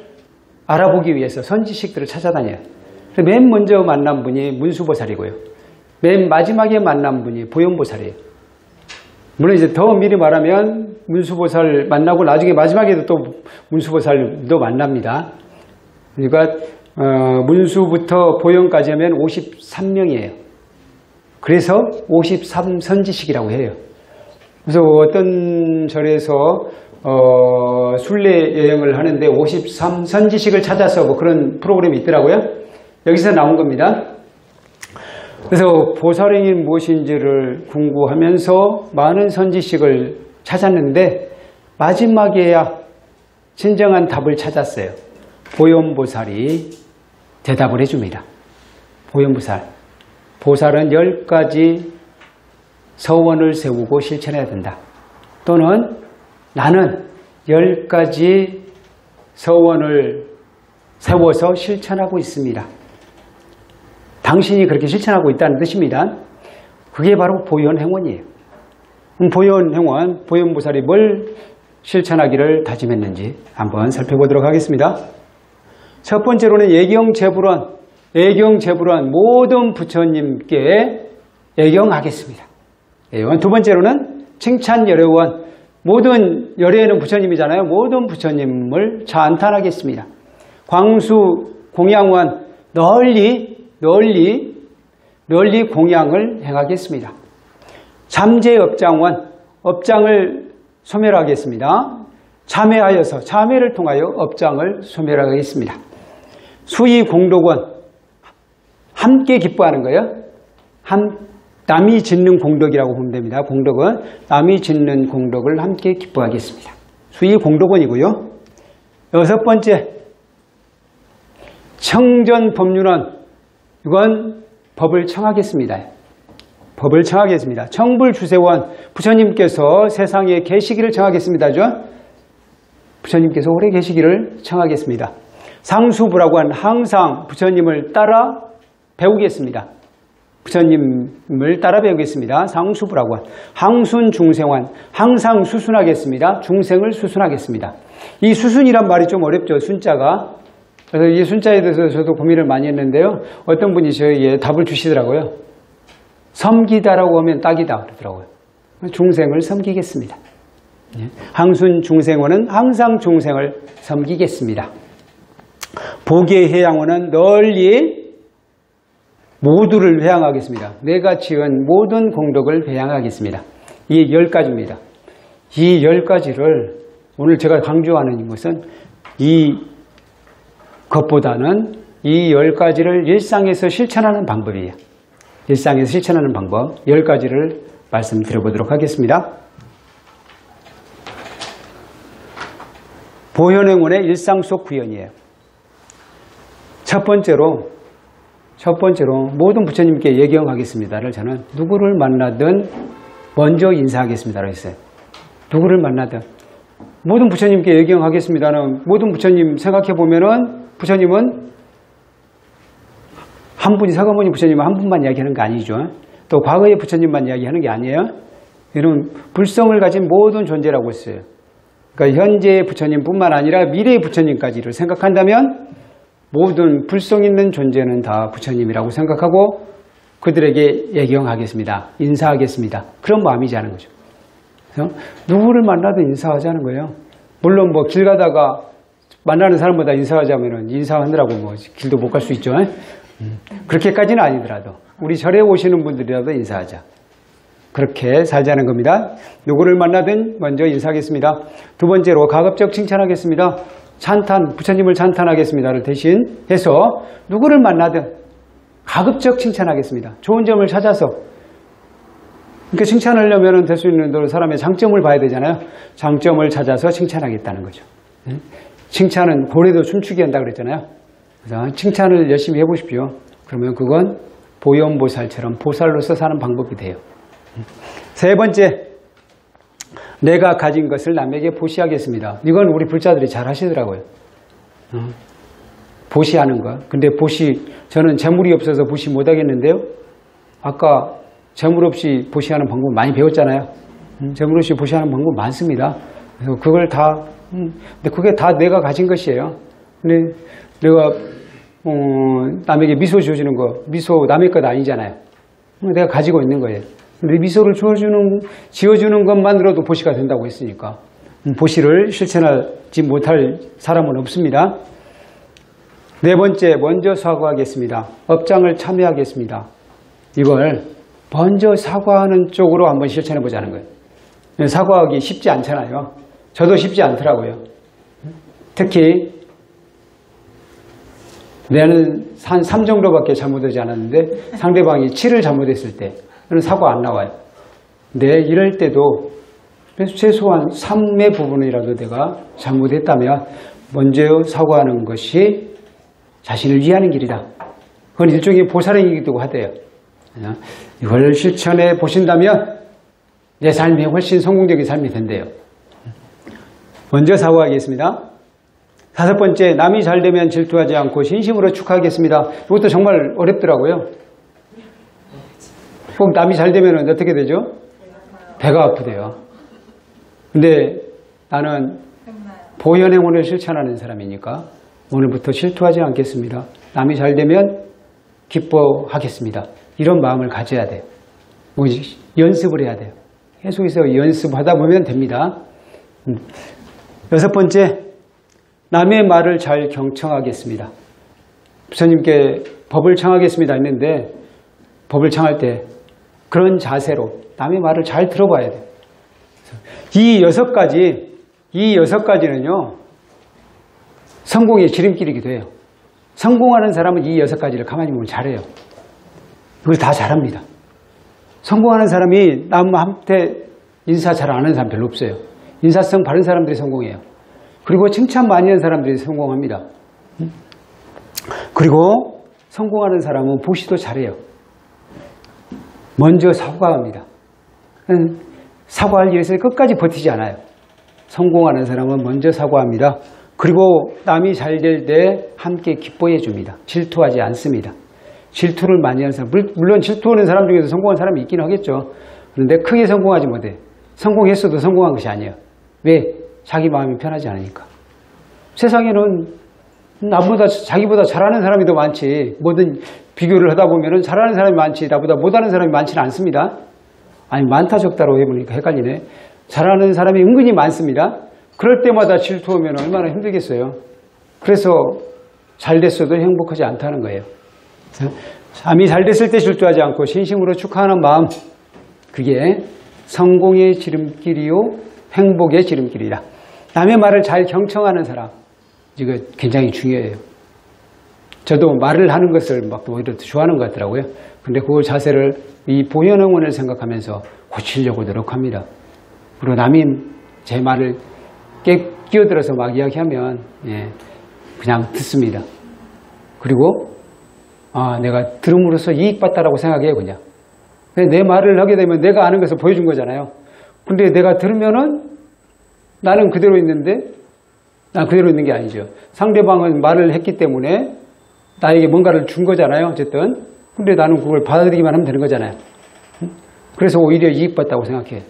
Speaker 1: 알아보기 위해서 선지식들을 찾아다녀요. 맨 먼저 만난 분이 문수보살이고요. 맨 마지막에 만난 분이 보현보살이에요. 물론 이제 더 미리 말하면 문수보살 만나고 나중에 마지막에도 또 문수보살도 만납니다. 그러니까 어, 문수부터 보현까지 하면 53명이에요. 그래서 53선지식이라고 해요. 그래서 어떤 절에서 어, 순례 여행을 하는데 53선지식을 찾아서 뭐 그런 프로그램이 있더라고요. 여기서 나온 겁니다. 그래서 보살행이 무엇인지를 궁구하면서 많은 선지식을 찾았는데 마지막에야 진정한 답을 찾았어요. 보현보살이 대답을 해줍니다. 보현보살. 보살은 열 가지 서원을 세우고 실천해야 된다. 또는 나는 열 가지 서원을 세워서 실천하고 있습니다. 당신이 그렇게 실천하고 있다는 뜻입니다. 그게 바로 보현행원이에요. 보현행원, 보현보살이 뭘 실천하기를 다짐했는지 한번 살펴보도록 하겠습니다. 첫 번째로는 예경 제불원, 예경 제불원 모든 부처님께 예경하겠습니다. 두 번째로는 칭찬여려원, 모든 열애는 부처님이잖아요. 모든 부처님을 찬탄하겠습니다. 광수 공양원 널리 널리 널리 공양을 행하겠습니다. 잠재 업장원 업장을 소멸하겠습니다. 참회하여서 참회를 통하여 업장을 소멸하겠습니다. 수의 공덕원 함께 기뻐하는 거예요. 함, 남이 짓는 공덕이라고 보면 됩니다. 공덕은 남이 짓는 공덕을 함께 기뻐하겠습니다. 수의 공덕원이고요. 여섯 번째 청전 법률원 이건 법을 청하겠습니다. 법을 청하겠습니다. 청불주세원 부처님께서 세상에 계시기를 청하겠습니다 죠. 부처님께서 오래 계시기를 청하겠습니다. 상수부라고 한 항상 부처님을 따라 배우겠습니다. 부처님을 따라 배우겠습니다. 상수부라고 한 항순 중생환 항상 수순하겠습니다. 중생을 수순하겠습니다. 이 수순이란 말이 좀 어렵죠. 순자가 그래서 이 순자에 대해서 저도 고민을 많이 했는데요. 어떤 분이 저에게 답을 주시더라고요. 섬기다라고 하면 딱이다 그러더라고요. 중생을 섬기겠습니다. 예. 항순 중생원은 항상 중생을 섬기겠습니다. 보계 해양원은 널리 모두를 회양하겠습니다. 내가 지은 모든 공덕을 회양하겠습니다. 이 열 가지입니다. 이 열 가지를 오늘 제가 강조하는 것은 이 것보다는 이 열 가지를 일상에서 실천하는 방법이에요. 일상에서 실천하는 방법 열 가지를 말씀드려보도록 하겠습니다. 보현행원의 일상 속 구현이에요. 첫 번째로 첫 번째로 모든 부처님께 예경하겠습니다를 저는 누구를 만나든 먼저 인사하겠습니다라고 했어요. 누구를 만나든 모든 부처님께 예경하겠습니다는 모든 부처님 생각해 보면은 부처님은 한 분이 서가모니 부처님은 한 분만 이야기하는 거 아니죠. 또 과거의 부처님만 이야기하는 게 아니에요. 이런 불성을 가진 모든 존재라고 했어요. 그러니까 현재의 부처님뿐만 아니라 미래의 부처님까지를 생각한다면 모든 불성 있는 존재는 다 부처님이라고 생각하고 그들에게 예경하겠습니다. 인사하겠습니다. 그런 마음이지 않은 거죠. 그래서 누구를 만나도 인사하자는 거예요. 물론 뭐 길 가다가 만나는 사람보다 인사하자면은 인사하느라고 뭐 길도 못 갈 수 있죠. 음, 그렇게까지는 아니더라도 우리 절에 오시는 분들이라도 인사하자. 그렇게 살자는 겁니다. 누구를 만나든 먼저 인사하겠습니다. 두 번째로 가급적 칭찬하겠습니다. 찬탄, 부처님을 찬탄하겠습니다를 대신 해서 누구를 만나든 가급적 칭찬하겠습니다. 좋은 점을 찾아서 그러니까 칭찬하려면 될 수 있는 대로 사람의 장점을 봐야 되잖아요. 장점을 찾아서 칭찬하겠다는 거죠. 응? 칭찬은 고래도 춤추게 한다 그랬잖아요. 그래서 칭찬을 열심히 해보십시오. 그러면 그건 보현보살처럼 보살로서 사는 방법이 돼요. 세 번째, 내가 가진 것을 남에게 보시하겠습니다. 이건 우리 불자들이 잘 하시더라고요. 어, 보시하는 거. 근데 보시, 저는 재물이 없어서 보시 못 하겠는데요. 아까 재물 없이 보시하는 방법 많이 배웠잖아요. 음, 재물 없이 보시하는 방법 많습니다. 그래서 그걸 다, 음, 근데 그게 다 내가 가진 것이에요. 근데 내가, 어, 남에게 미소 지어주는 거, 미소 남의 것 아니잖아요. 내가 가지고 있는 거예요. 근데 미소를 지어주는, 지어주는 것만으로도 보시가 된다고 했으니까. 음, 보시를 실천하지 못할 사람은 없습니다. 네 번째, 먼저 사과하겠습니다. 업장을 참여하겠습니다. 이걸 먼저 사과하는 쪽으로 한번 실천해 보자는 거예요. 사과하기 쉽지 않잖아요. 저도 쉽지 않더라고요. 특히 내는 한 3 정도밖에 잘못하지 않았는데 상대방이 7을 잘못했을 때 사과 안 나와요. 근데 이럴 때도 최소한 3의 부분이라도 내가 잘못했다면 먼저 사과하는 것이 자신을 위하는 길이다. 그건 일종의 보살행이기도 하대요. 이걸 실천해 보신다면 내 삶이 훨씬 성공적인 삶이 된대요. 먼저 사과하겠습니다. 다섯 번째, 남이 잘 되면 질투하지 않고 진심으로 축하하겠습니다. 이것도 정말 어렵더라고요. 꼭 남이 잘 되면 어떻게 되죠? 배가 아프대요. 근데 나는 보현행원을 실천하는 사람이니까 오늘부터 실투하지 않겠습니다. 남이 잘 되면 기뻐하겠습니다. 이런 마음을 가져야 돼요. 뭐 연습을 해야 돼요. 계속해서 연습하다 보면 됩니다. 음. 여섯 번째, 남의 말을 잘 경청하겠습니다. 부처님께 법을 청하겠습니다 했는데 법을 청할 때 그런 자세로 남의 말을 잘 들어봐야 돼요. 이 여섯 가지, 이 여섯 가지는요, 성공의 지름길이기도 해요. 성공하는 사람은 이 여섯 가지를 가만히 보면 잘해요. 그걸 다 잘합니다. 성공하는 사람이 남한테 인사 잘안 하는 사람 별로 없어요. 인사성 바른 사람들이 성공해요. 그리고 칭찬 많이 하는 사람들이 성공합니다. 그리고 성공하는 사람은 보시도 잘해요. 먼저 사과합니다. 사과할 일에서 끝까지 버티지 않아요. 성공하는 사람은 먼저 사과합니다. 그리고 남이 잘 될 때 함께 기뻐해 줍니다. 질투하지 않습니다. 질투를 많이 하는 사람, 물론 질투하는 사람 중에서 성공한 사람이 있긴 하겠죠. 그런데 크게 성공하지 못해. 성공했어도 성공한 것이 아니에요. 왜? 자기 마음이 편하지 않으니까. 세상에는 나보다, 자기보다 잘하는 사람이 더 많지. 뭐든 비교를 하다 보면 잘하는 사람이 많지. 나보다 못하는 사람이 많지는 않습니다. 아니, 많다 적다로 해보니까 헷갈리네. 잘하는 사람이 은근히 많습니다. 그럴 때마다 질투하면 얼마나 힘들겠어요. 그래서 잘 됐어도 행복하지 않다는 거예요. 잠이 잘 됐을 때 질투하지 않고 진심으로 축하하는 마음, 그게 성공의 지름길이요, 행복의 지름길이다. 남의 말을 잘 경청하는 사람, 이거 굉장히 중요해요. 저도 말을 하는 것을 막 오히려 좋아하는 것 같더라고요. 근데 그 자세를 이 보현응원을 생각하면서 고치려고 노력합니다. 그리고 남이 제 말을 깨, 끼어들어서 막 이야기하면 예, 그냥 듣습니다. 그리고 아, 내가 들음으로써 이익받다라고 생각해요, 그냥. 내 말을 하게 되면 내가 아는 것을 보여준 거잖아요. 근데 내가 들으면은 나는 그대로 있는데, 난 그대로 있는 게 아니죠. 상대방은 말을 했기 때문에 나에게 뭔가를 준 거잖아요, 어쨌든. 근데 나는 그걸 받아들이기만 하면 되는 거잖아요. 그래서 오히려 이익받다고 생각해.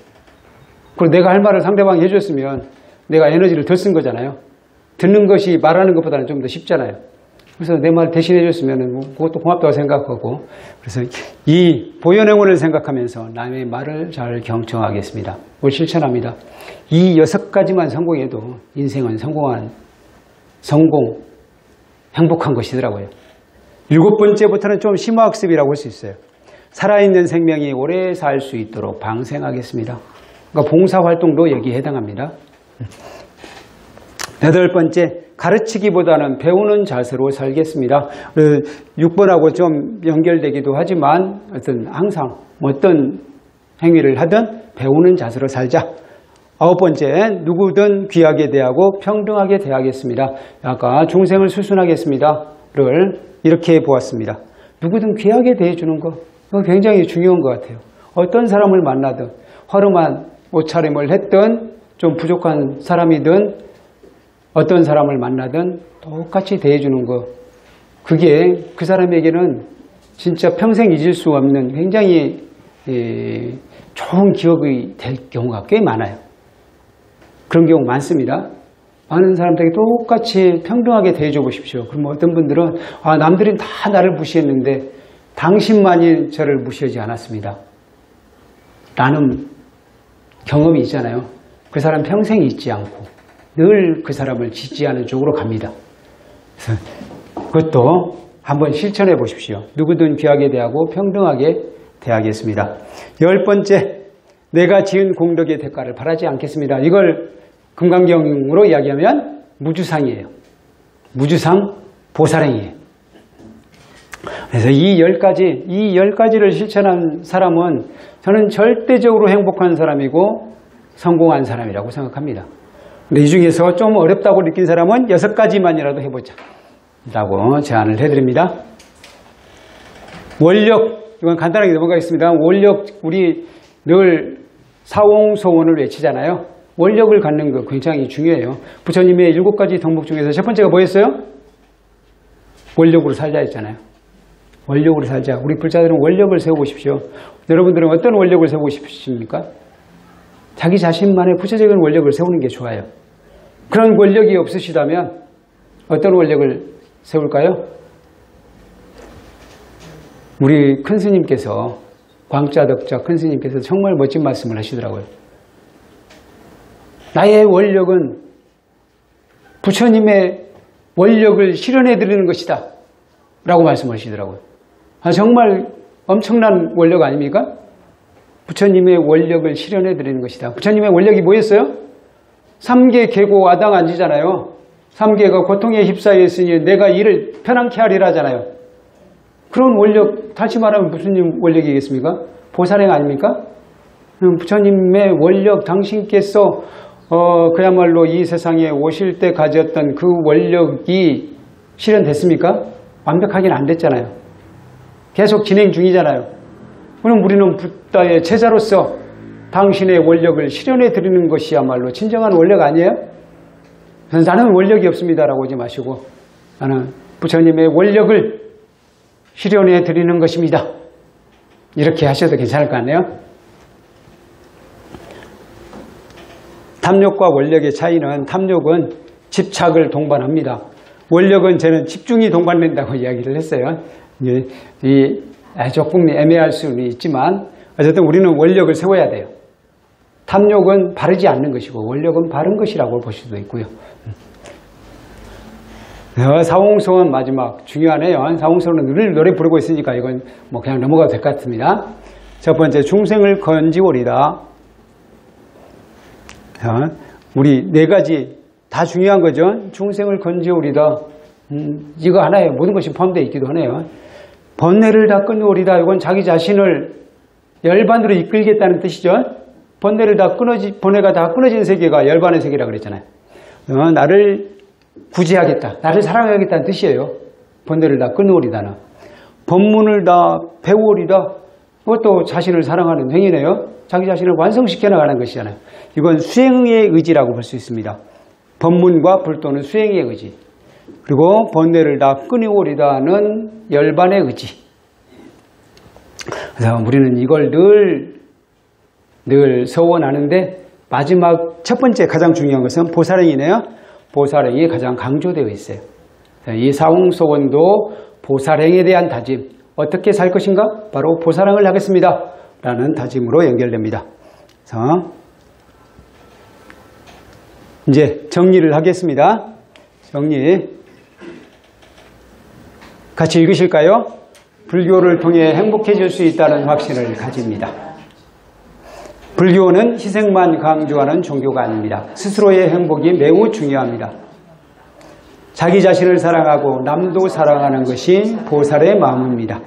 Speaker 1: 그리고 내가 할 말을 상대방이 해줬으면 내가 에너지를 더쓴 거잖아요. 듣는 것이 말하는 것보다는 좀 더 쉽잖아요. 그래서 내 말 대신해 줬으면 뭐 그것도 고맙다고 생각하고 그래서 이 보현행원을 생각하면서 남의 말을 잘 경청하겠습니다. 뭘 실천합니다. 이 여섯 가지만 성공해도 인생은 성공한 성공 행복한 것이더라고요. 일곱 번째부터는 좀 심화학습이라고 할 수 있어요. 살아있는 생명이 오래 살 수 있도록 방생하겠습니다. 그러니까 봉사활동도 여기에 해당합니다. 여덟 번째, 가르치기보다는 배우는 자세로 살겠습니다. 6번하고 좀 연결되기도 하지만 어떤 항상 어떤 행위를 하든 배우는 자세로 살자. 아홉 번째, 누구든 귀하게 대하고 평등하게 대하겠습니다. 아까 중생을 수순하겠습니다 를 이렇게 보았습니다. 누구든 귀하게 대해주는 거, 그거 굉장히 중요한 것 같아요. 어떤 사람을 만나든, 허름한 옷차림을 했든, 좀 부족한 사람이든, 어떤 사람을 만나든 똑같이 대해주는 거, 그게 그 사람에게는 진짜 평생 잊을 수 없는 굉장히 좋은 기억이 될 경우가 꽤 많아요. 그런 경우 많습니다. 많은 사람들에게 똑같이 평등하게 대해줘 보십시오. 그럼 어떤 분들은 아 남들은 다 나를 무시했는데 당신만이 저를 무시하지 않았습니다. 라는 경험이 있잖아요. 그 사람 평생 잊지 않고 늘 그 사람을 지지하는 쪽으로 갑니다. 그것도 한번 실천해 보십시오. 누구든 귀하게 대하고 평등하게 대하겠습니다. 열 번째, 내가 지은 공덕의 대가를 바라지 않겠습니다. 이걸 금강경으로 이야기하면 무주상이에요. 무주상 보살행이에요. 그래서 이 열 가지, 이 열 가지를 실천한 사람은 저는 절대적으로 행복한 사람이고 성공한 사람이라고 생각합니다. 근데 이 중에서 좀 어렵다고 느낀 사람은 여섯 가지만이라도 해보자. 라고 제안을 해드립니다. 원력, 이건 간단하게 넘어가겠습니다. 원력, 우리 늘 사홍소원을 외치잖아요. 원력을 갖는 거 굉장히 중요해요. 부처님의 일곱 가지 덕목 중에서 첫 번째가 뭐였어요? 원력으로 살자 했잖아요. 원력으로 살자. 우리 불자들은 원력을 세워보십시오. 여러분들은 어떤 원력을 세우고 싶으십니까? 자기 자신만의 부처적인 원력을 세우는 게 좋아요. 그런 원력이 없으시다면 어떤 원력을 세울까요? 우리 큰 스님께서 광자덕자 큰 스님께서 정말 멋진 말씀을 하시더라고요. 나의 원력은 부처님의 원력을 실현해 드리는 것이다. 라고 말씀하시더라고요. 아, 정말 엄청난 원력 아닙니까? 부처님의 원력을 실현해 드리는 것이다. 부처님의 원력이 뭐였어요? 삼계 계고 아당 앉으잖아요. 삼계가 고통에 휩싸여 있으니 내가 이를 편안케 하리라 하잖아요. 그런 원력, 다시 말하면 무슨 원력이겠습니까? 보살행 아닙니까? 부처님의 원력, 당신께서 어, 그야말로 이 세상에 오실 때 가졌던 그 원력이 실현됐습니까? 완벽하게는 안 됐잖아요. 계속 진행 중이잖아요. 그럼 우리는 부다의 제자로서 당신의 원력을 실현해 드리는 것이야말로 진정한 원력 아니에요? 나는 원력이 없습니다라고 하지 마시고 나는 부처님의 원력을 실현해 드리는 것입니다. 이렇게 하셔도 괜찮을 것 같네요. 탐욕과 원력의 차이는 탐욕은 집착을 동반합니다. 원력은 저는 집중이 동반된다고 이야기를 했어요. 이 조금 애매할 수는 있지만 어쨌든 우리는 원력을 세워야 돼요. 탐욕은 바르지 않는 것이고 원력은 바른 것이라고 볼 수도 있고요. 어, 사홍소원 마지막 중요하네요. 사홍소원은 늘 노래 부르고 있으니까 이건 뭐 그냥 넘어가도 될 것 같습니다. 첫 번째 중생을 건지오리다. 어, 우리 네 가지 다 중요한 거죠. 중생을 건지오리다. 음, 이거 하나에 모든 것이 포함되어 있기도 하네요. 번뇌를 다 끊으오리다. 이건 자기 자신을 열반으로 이끌겠다는 뜻이죠. 번뇌를 다 끊어지, 번뇌가 다 끊어진 세계가 열반의 세계라 그랬잖아요. 어, 나를 구제하겠다. 나를 사랑하겠다는 뜻이에요. 번뇌를 다 끊으오리다는. 법문을 다 배우오리다. 그것도 자신을 사랑하는 행위네요. 자기 자신을 완성시켜 나가는 것이잖아요. 이건 수행의 의지라고 볼 수 있습니다. 법문과 불도는 수행의 의지. 그리고 번뇌를 다 끊이오리다는 열반의 의지. 그래서 우리는 이걸 늘, 늘 서원하는데 마지막 첫 번째 가장 중요한 것은 보살행이네요. 보살행이 가장 강조되어 있어요. 이 사웅소원도 보살행에 대한 다짐, 어떻게 살 것인가? 바로 보살행을 하겠습니다. 라는 다짐으로 연결됩니다. 그래서 이제 정리를 하겠습니다. 정리. 같이 읽으실까요? 불교를 통해 행복해질 수 있다는 확신을 가집니다. 불교는 희생만 강조하는 종교가 아닙니다. 스스로의 행복이 매우 중요합니다. 자기 자신을 사랑하고 남도 사랑하는 것이 보살의 마음입니다.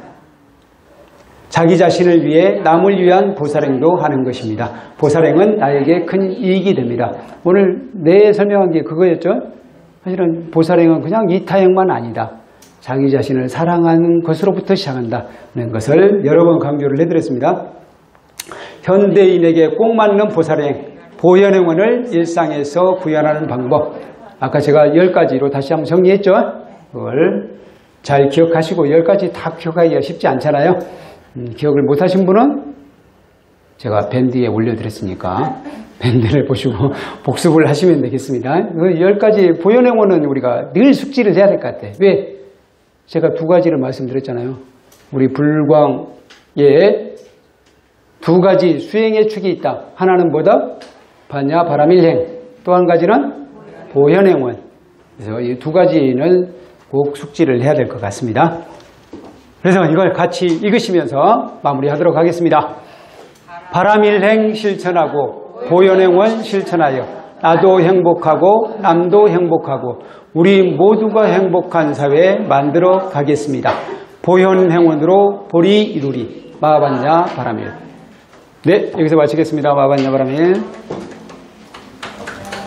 Speaker 1: 자기 자신을 위해 남을 위한 보살행도 하는 것입니다. 보살행은 나에게 큰 이익이 됩니다. 오늘 내 설명한 게 그거였죠? 사실은 보살행은 그냥 이타행만 아니다. 자기 자신을 사랑하는 것으로부터 시작한다는 것을 여러 번 강조를 해드렸습니다. 현대인에게 꼭 맞는 보살행, 보현행원을 일상에서 구현하는 방법. 아까 제가 10가지로 다시 한번 정리했죠? 그걸 잘 기억하시고 10가지 다 기억하기가 쉽지 않잖아요. 음, 기억을 못하신 분은 제가 밴드에 올려드렸으니까 밴드를 보시고 복습을 하시면 되겠습니다. 그 10가지 보현행원은 우리가 늘 숙지를 해야 될 것 같아요. 왜? 제가 두 가지를 말씀드렸잖아요. 우리 불광에 두 가지 수행의 축이 있다. 하나는 뭐다? 반야 바라밀행. 또 한 가지는 보현행원. 그래서 이 두 가지는 꼭 숙지를 해야 될 것 같습니다. 그래서 이걸 같이 읽으시면서 마무리하도록 하겠습니다. 바라밀행 실천하고 보현행원 실천하여 나도 행복하고 남도 행복하고 우리 모두가 행복한 사회 만들어 가겠습니다. 보현행원으로 보리 이루리 마반야 바라밀 네 여기서 마치겠습니다. 마반야 바라밀